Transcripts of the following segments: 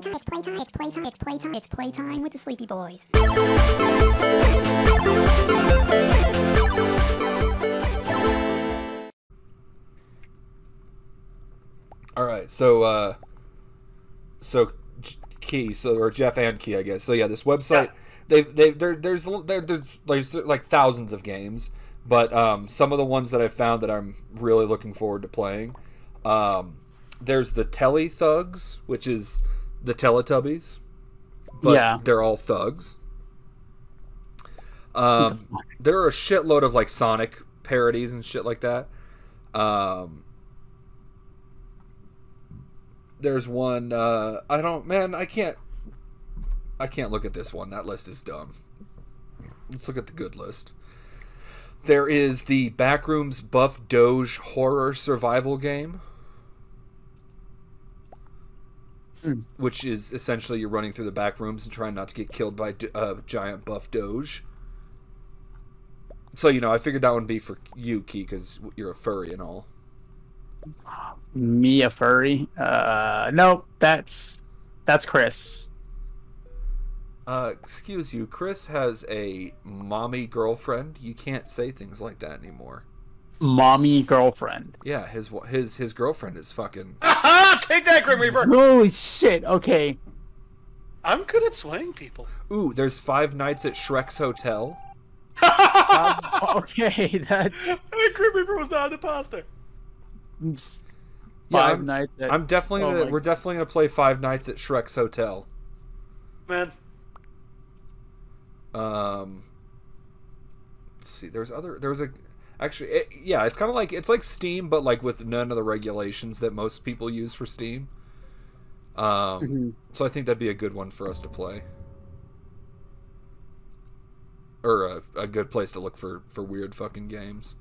playtime. It's playtime. It's playtime. It's playtime. It's playtime with the Sleepy Boys. All right, so uh, so Key, so or Jeff and Key, I guess. So yeah, this website, they've, they there there's there, there's there's like thousands of games, but um, some of the ones that I found that I'm really looking forward to playing, um, there's the Telly Thugs, which is the Teletubbies, but Yeah. they're all thugs. Um, there are a shitload of like Sonic parodies and shit like that. Um, there's one. Uh, I don't. Man, I can't. I can't look at this one. That list is dumb. Let's look at the good list. There is the Backrooms Buff Doge horror survival game, Hmm. which is essentially you're running through the back rooms and trying not to get killed by a uh, giant buff Doge. So you know, I figured that would be for you, Key, because you're a furry and all. Me a furry? Uh, nope. That's that's Chris. Uh, excuse you, Chris has a mommy girlfriend. You can't say things like that anymore. Mommy girlfriend. Yeah, his his his girlfriend is fucking. Aha! Take that, Grim Reaper! Holy shit. Okay. I'm good at swaying people. Ooh, there's Five Nights at Shrek's Hotel. Um, okay. That's Grim Reaper was not an imposter. it's Yeah, 5 I'm- nights. At, I'm definitely Oh gonna. my- We're definitely gonna play Five Nights at Shrek's Hotel. Man, Um, let's see. There's other. There was a. Actually, it, yeah, it's kind of like it's like Steam, but like with none of the regulations that most people use for Steam. Um, Mhm. so I think that'd be a good one for us to play, or a, a good place to look for for weird fucking games.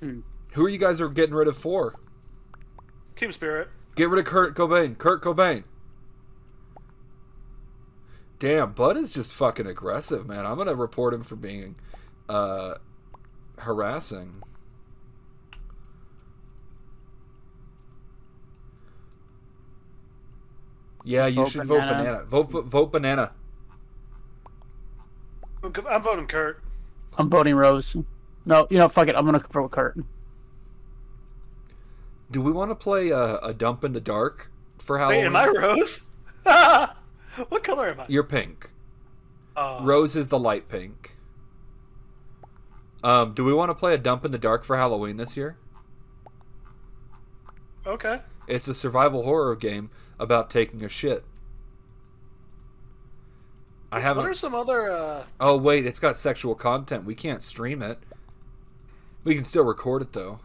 Hmm. Who are you guys are getting rid of for? Team Spirit. Get rid of Kurt Cobain. Kurt Cobain. Damn, Bud is just fucking aggressive, man. I'm gonna report him for being uh harassing. Yeah, you Vote should vote banana. banana. Vote vote, vote banana. I'm I'm voting Kurt. I'm voting Rose. No, you know, fuck it. I'm gonna vote Kurt. Do we want to play a, a dump in the dark for Wait, Halloween? am I Rose? what color am I? You're pink. Uh, Rose is the light pink. Um, do we want to play a dump in the dark for Halloween this year? Okay. It's a survival horror game about taking a shit. I What are haven't. some other? uh Oh wait, it's got sexual content. We can't stream it. We can still record it though.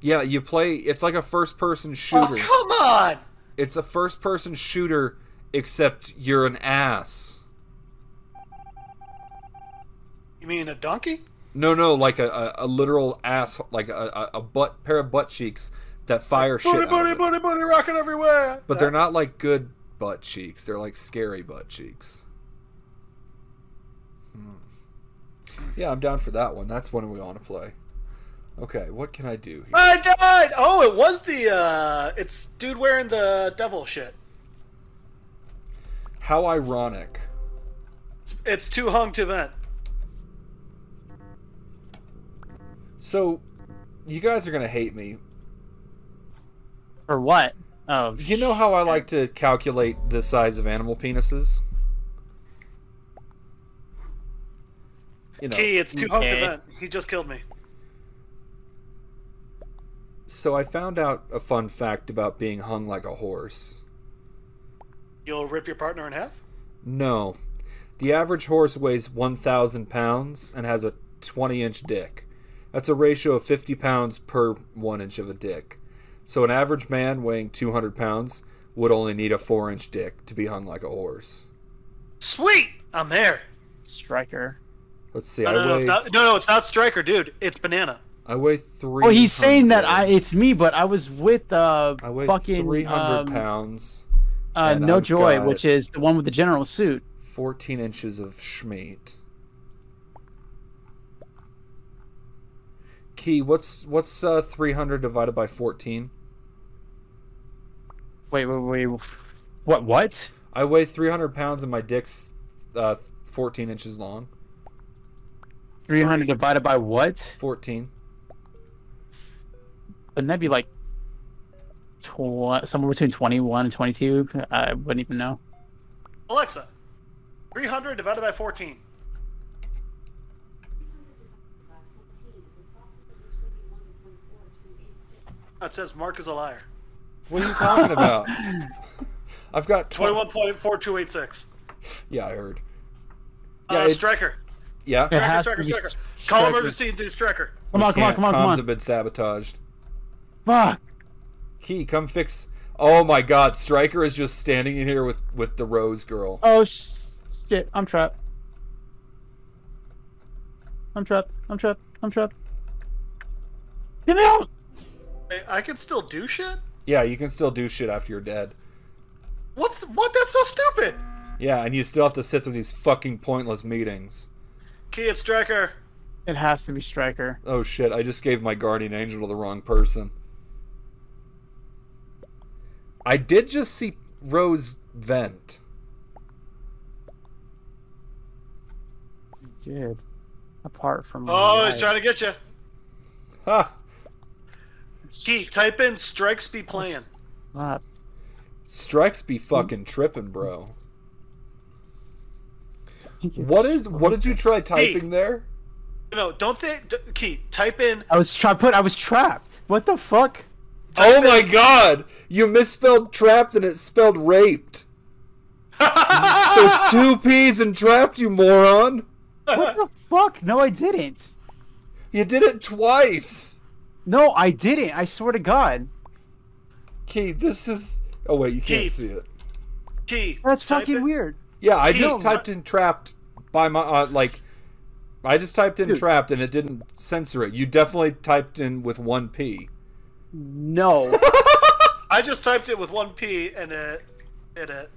Yeah, you play. It's like a first-person Oh shooter. come on! It's a first-person shooter, except you're an ass. You mean a donkey? No, no, like a, a, a literal ass, like a, a, a butt pair of butt cheeks that fire shit. Booty, out booty, booty, booty, rocking everywhere. But they're not like good butt cheeks. They're like scary butt cheeks. Hmm. Yeah, I'm down for that one. That's one we want to play. Okay, what can I do here? I died. Oh, it was the. uh It's dude wearing the devil shit. How ironic. It's too hung to vent. So, you guys are gonna hate me. For what? Oh, You know how I like to calculate the size of animal penises? You know. Key, it's too hung to Okay. vent. He just killed me. So I found out a fun fact about being hung like a horse. You'll rip your partner in half. No. The average horse weighs 1,000 pounds and has a 20 inch dick. That's a ratio of 50 pounds per 1 inch of a dick. So an average man weighing 200 pounds would only need a 4 inch dick to be hung like a horse. Sweet, I'm there. striker. Let's see. No, I no, no, weigh it's not. No, no, it's not striker, dude. It's banana. I weigh 3 Oh, he's saying that I it's me, but I was with uh I weigh fucking 300 um, pounds, uh, No I've Joy, which is the one with the general suit. 14 inches of schmeat. Key, what's what's uh, 300 divided by 14? Wait, wait, wait. What? What? I weigh 300 pounds and my dick's uh, 14 inches long. 300 divided by what? 14. Wouldn't that be like tw- somewhere between 21 and 22? I wouldn't even know. Alexa, 300 divided by 14. That says Mark is a liar. What are you talking about? I've got 21.4286. Yeah, I heard. Uh, Yeah, it's- Striker. Yeah. It Striker, has to Striker, be Striker. Striker. Call emergency and do Striker. Come on, come on, Can't. come on, come Comms on. have been sabotaged. Fuck. Key, come fix. Oh my God, Striker is just standing in here with with the Rose girl. Oh shit! I'm trapped. I'm trapped. I'm trapped. I'm trapped. Get me out! Hey, I can still do shit? Yeah, you can still do shit after you're dead. What's what? That's so stupid. Yeah, and you still have to sit through these fucking pointless meetings. Key, it's Striker. It has to be Striker. Oh shit, I just gave my guardian angel to the wrong person. I did just see Rose vent. Dude. Apart from. Oh, he's trying to get you. Ha! Key, type in strikes be playing. life. Strikes be fucking tripping, bro. What is what did you try typing there? No, don't they? D- Key, type in. I was trying put. I was trapped. What the fuck? Oh my god! You misspelled trapped and it spelled raped. There's two P's in trapped, you moron. What the fuck? No, I didn't. You did it twice. No, I didn't. I swear to God. Key, this is. Oh wait, you can't Keith. see it. Key. That's type fucking in- weird. Yeah, I Keith. just typed in trapped by my uh, like. I just typed in Dude. trapped and it didn't censor it. You definitely typed in with one P. No. I just typed it with one P and it. It. it.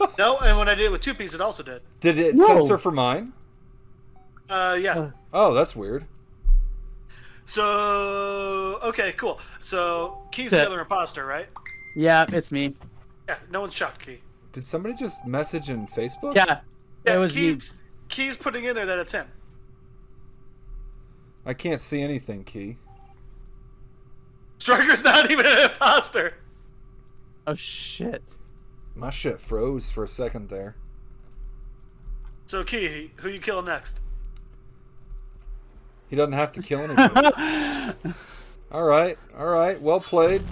no, and when I did it with two P's, it also did. Did it No. censor for mine? Uh, yeah. Uh. Oh, that's weird. So okay, cool. So Key's Set. the other imposter, right? yeah, it's me. Yeah, no one's shocked, Key. Did somebody just message in Facebook? Yeah. Yeah, It was me. Key's, Key's putting in there that it's him. I can't see anything, Key. Striker's not even an imposter. Oh shit. My shit froze for a second there. So Key, who you killing next? He doesn't have to kill anybody. all right, all right. Well played.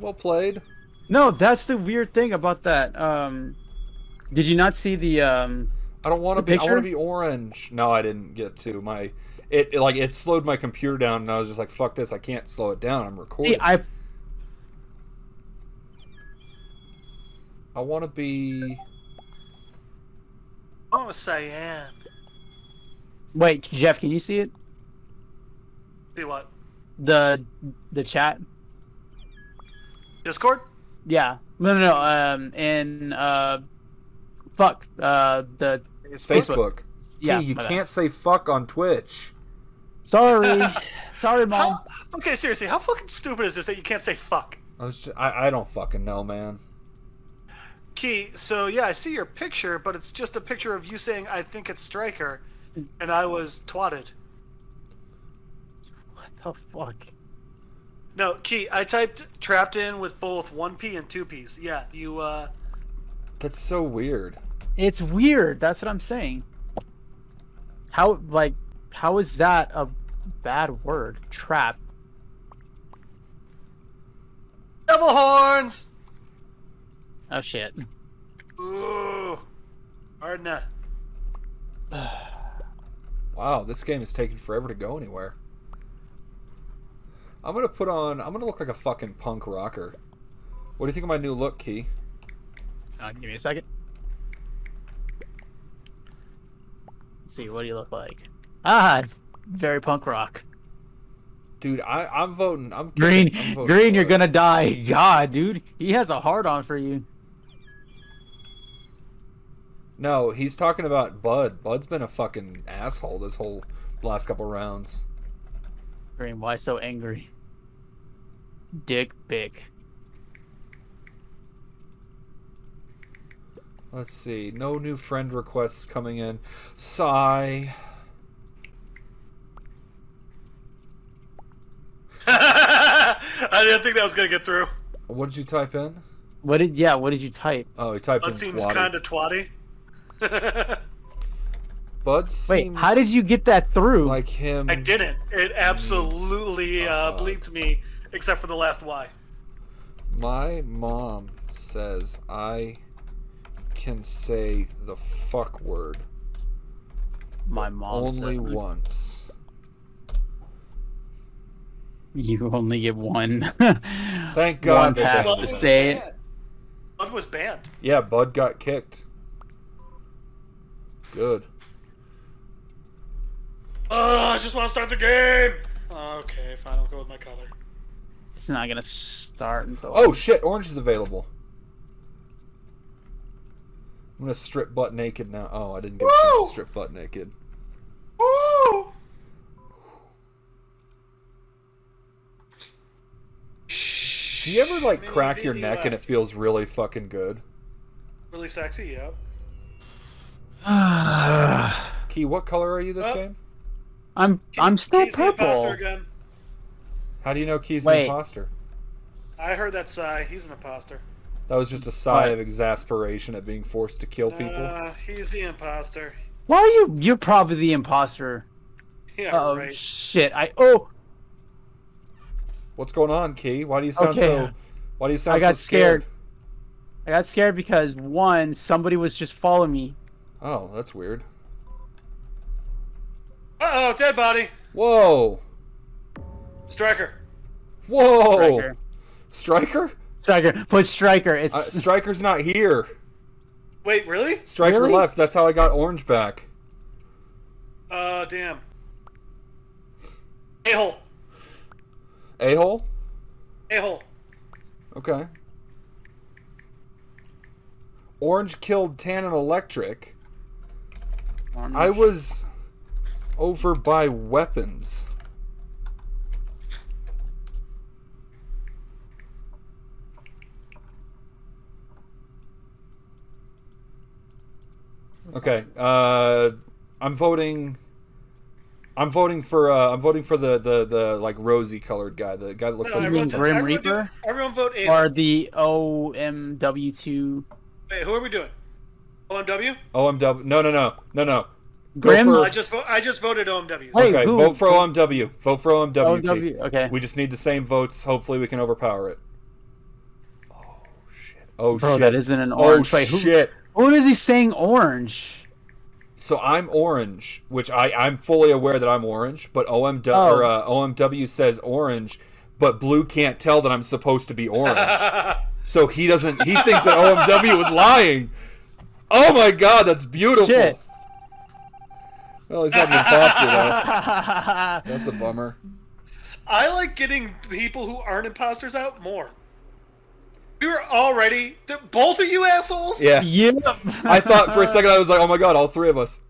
Well played. No, that's the weird thing about that. Um, did you not see the um? I don't want to The be. I want to be orange. No, I didn't get to my. It, it like it slowed my computer down, and I was just like, "Fuck this! I can't slow it down. I'm recording." See, I I want to be. Oh, Cyan. wait, Jeff. Can you see it? See what? The the chat. Discord? Yeah. No, no, no. Um, and uh, fuck. Uh, the It's Facebook. Yeah, Key, you can't say fuck on Twitch. sorry, sorry, mom. How, okay, seriously, how fucking stupid is this that you can't say fuck? I, was ju- I, I don't fucking know, man. Key, so yeah, I see your picture, but it's just a picture of you saying, I think it's Striker, and I was twatted. What the fuck? No, Key, I typed trapped in with both 1P and 2Ps. Yeah, you, uh, That's so weird. It's weird. That's what I'm saying. How like how is that a bad word? Trap. Devil Horns! Oh shit. Ooh. Hard nut. Wow, this game is taking forever to go anywhere. I'm gonna put on. I'm gonna look like a fucking punk rocker. What do you think of my new look, Key? Uh, give me a second. Let's see, what do you look like? Ah, very punk rock. Dude, I, I'm voting. I'm Green, I'm voting green, you're it. gonna die. God, dude, he has a hard on for you. No, he's talking about Bud. Bud's been a fucking asshole this whole last couple rounds. Green, why so angry? dick big. Let's see. No new friend requests coming in. Sigh. I didn't think that was gonna get through. What did you type in? What did yeah? What did you type? Oh, he typed Bud in. seems kind of twatty. twatty. Wait, how did you get that through? Like him. I didn't. It absolutely uh, oh, bleeped me except for the last Y. My mom says I can say the fuck word My mom only said, once. You only get one. Thank God One pass to it. say it. Bud was banned. Yeah, Bud got kicked. Good. Oh, I just want to start the game. Okay, fine. I'll go with my color. It's not gonna start until. Oh shit, orange is available. I'm gonna strip butt naked now. Oh, I didn't get a chance to strip butt naked. Woo! Do you ever like crack your mini neck and it feels really fucking good? Really sexy, yeah. Key, what color are you this Oh. game? I'm I'm still He's the purple. Again. How do you know Key's Wait. the imposter? I heard that sigh. He's an imposter. That was just a sigh What? of exasperation at being forced to kill people. Uh, he's the imposter. Why are you? You're probably the imposter. Yeah, Oh right. shit! I oh What's going on, Key? Why do you sound Okay. so? Why do you sound I got so scared? scared. I got scared because one somebody was just following me. Oh, that's weird. Uh oh, dead body. Whoa! Striker. Whoa! Striker. Striker? Striker, put striker. It's Uh, Striker's not here. Wait, really? Striker Really? left. That's how I got orange back. Uh, damn. A hole. A hole? A hole. Okay. Orange killed Tan and Electric. I was over by weapons. Okay. Uh, I'm voting. I'm voting for. Uh, I'm voting for the, the the like rosy colored guy. The guy that looks No, like. everyone, Grim everyone do- Reaper? everyone vote A hole. or the OMW two Wait, who are we doing? OMW? OMW. No, no, no, no, no. Go Grim. for- I just vo- I just voted OMW. Wait, okay, who- vote for OMW. Vote for OMW. Key. OMW. Okay. We just need the same votes. Hopefully, we can overpower it. Oh shit! Oh Bro, shit! that isn't an oh orange. Wait, who, shit! who is he saying orange? So I'm orange, which I I'm fully aware that I'm orange, but OMW Oh. or uh, OMW says orange, but blue can't tell that I'm supposed to be orange. so he doesn't. He thinks that OMW was lying. Oh my god, that's beautiful. Shit. Well, he's not an imposter though. That's a bummer. I like getting people who aren't imposters out more. We were already both of you assholes. Yeah. Yep. I thought for a second I was like, oh my god, all three of us.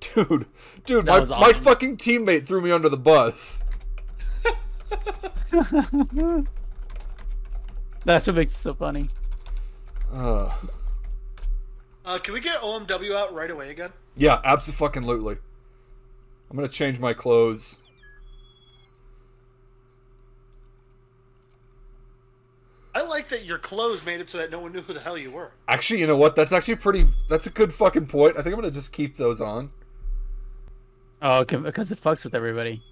Dude, dude, That my, was my fucking teammate threw me under the bus. That's what makes it so funny. Uh, Uh, can we get OMW out right away again? yeah, absolutely. I'm gonna change my clothes. I like that your clothes made it so that no one knew who the hell you were. Actually, you know what? That's actually pretty. That's a good fucking point. I think I'm gonna just keep those on. Oh, okay, because it fucks with everybody.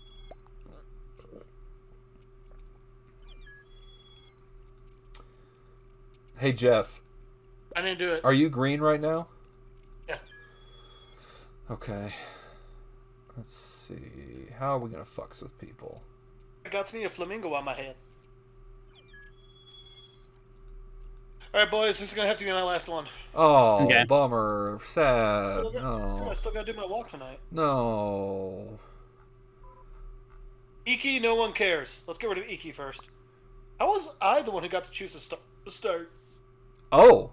Hey Jeff, I didn't do it. are you green right now? Yeah. Okay. Let's see. How are we gonna fucks with people? I got to me a flamingo on my head. All right, boys. This is gonna have to be my last one. Oh, Okay. bummer. Sad. Still got- No. I still gotta do my walk tonight. No. Iki, no one cares. Let's get rid of Iki first. How was I the one who got to choose the, the start? Oh.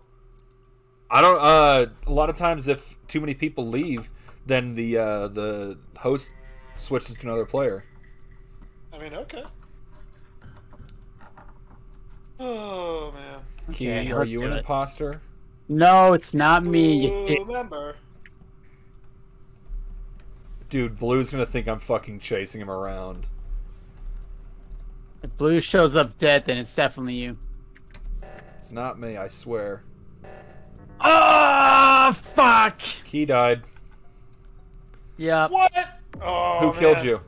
I don't uh a lot of times if too many people leave, then the uh the host switches to another player. I mean, okay. Oh man. Key, Okay, are you an it. imposter? No, it's not me. You. Remember. Dude, Blue's gonna think I'm fucking chasing him around. If Blue shows up dead, then it's definitely you. It's not me, I swear. Oh fuck! Key died. Yeah. What? Oh, Who killed man. you?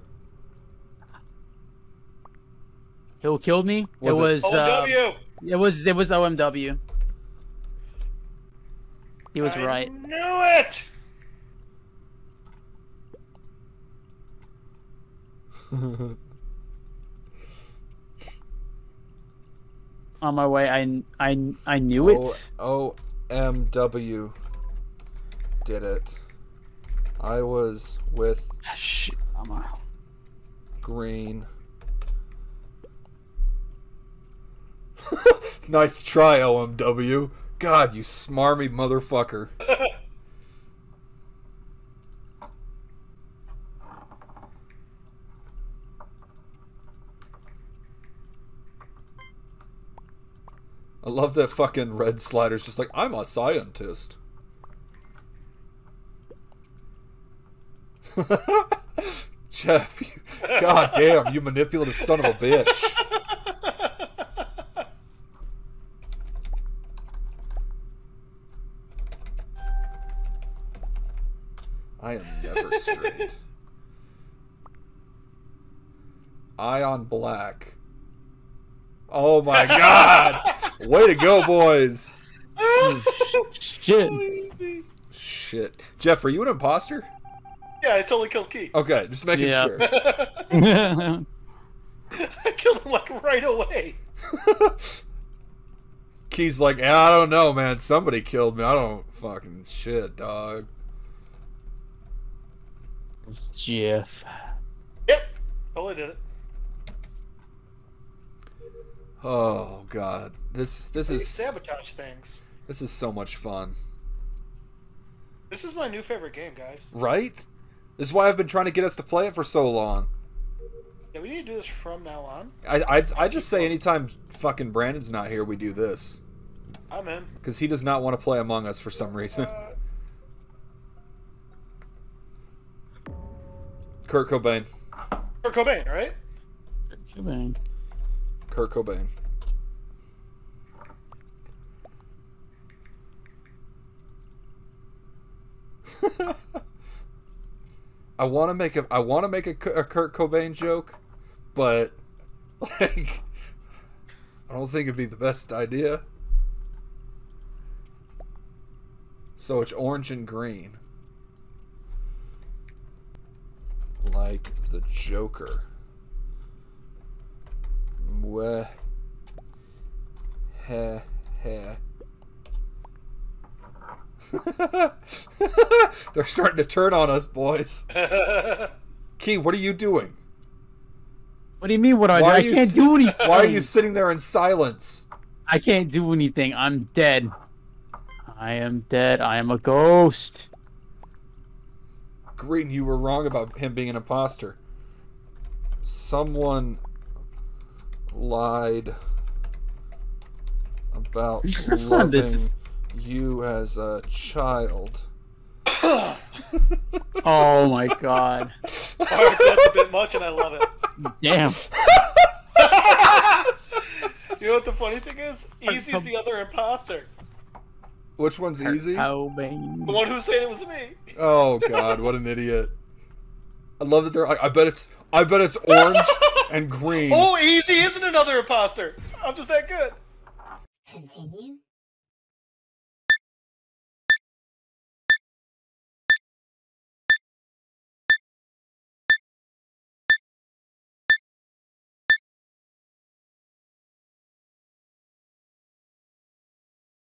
Who killed me? Was it it- was. Uh, OW. It was. It was OMW. He was I right. knew it. On my way, I I I knew it. O M W did it. I was with Ah, Shit. I'm a- Green. nice try, OMW. God, you smarmy motherfucker. I love that fucking red slider's just like, I'm a scientist. Jeff, you, god damn, you manipulative son of a bitch. I am never straight. Eye on black. Oh my god! Way to go, boys! Shit. Shit. Jeff, are you an imposter? Yeah, I totally killed Key. Okay, just making Yeah. sure. I killed him like right away. Key's like, "Yeah, I don't know, man. Somebody killed me. I don't fucking shit, dog. It's Jeff. Yep. Totally did it. Oh god. This this They is sabotage things. this is so much fun. This is my new favorite game, guys. Right? This is why I've been trying to get us to play it for so long. Yeah, we need to do this from now on. I I, I just say anytime fucking Brandon's not here, we do this I'm in. because he does not want to play Among Us for some reason. Uh, Kurt Cobain. Kurt Cobain, right? Kurt Cobain. I want to make a I want to make a Kurt Cobain joke, but like I don't think it'd be the best idea. So it's orange and green. Like the Joker. Mwah. Heh heh. They're starting to turn on us, boys. Key, what are you doing? What do you mean? What do I do? I can't s- do anything. Why are you sitting there in silence? I can't do anything. I'm dead. I am dead. I am a ghost. Green, you were wrong about him being an imposter. Someone lied about loving is- you as a child. Oh my god. Alright, that's a bit much, and I love it. Damn. You know what the funny thing is? Easy's the other imposter. Which one's easy? Oh, baby. The one who's saying it was me. Oh god, what an idiot! I love that they're. like, I bet it's. I bet it's orange and green. Oh, Easy isn't another imposter. I'm just that good. Continue.